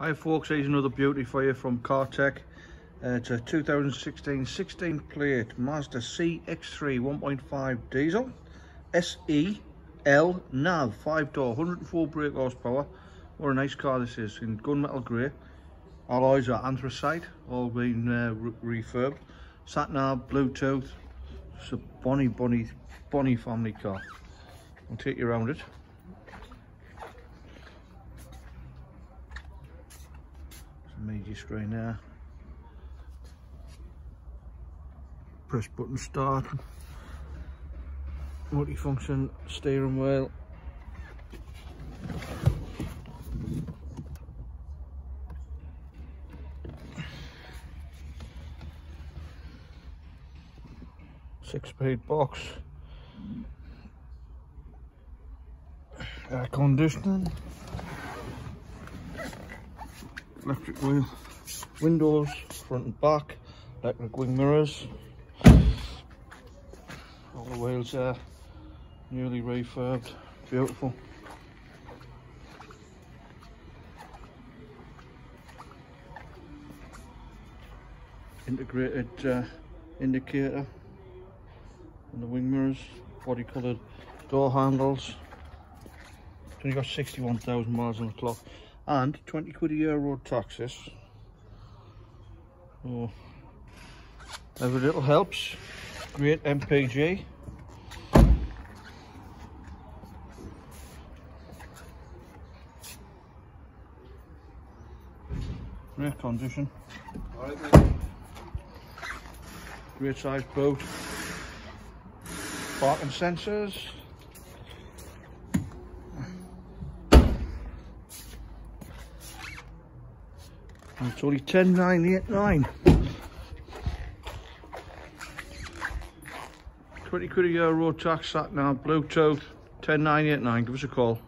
Hi folks, here's another beauty for you from Cartec. Uh, it's a 2016 16 plate Mazda CX3 1.5 diesel SE L nav 5 door 104 brake horsepower. What a nice car this is in gunmetal grey. Alloys are anthracite, all been uh, re refurbed. Sat nav, Bluetooth. It's a bonny, bonny, bonny family car. I'll take you around it. Media screen there. Press button start. Multifunction steering wheel. Six speed box. Air conditioning electric wheel windows front and back electric wing mirrors. All the wheels there newly refurbed beautiful. Integrated uh, indicator and the wing mirrors body coloured door handles. It's only got 61,000 miles on the clock and 20 quid a year road taxes. Oh every little helps. Great mpg great condition. Great size boat. Parking sensors It's only 10989. 20 quid a year road tax sat nav, Bluetooth, 10989. Give us a call.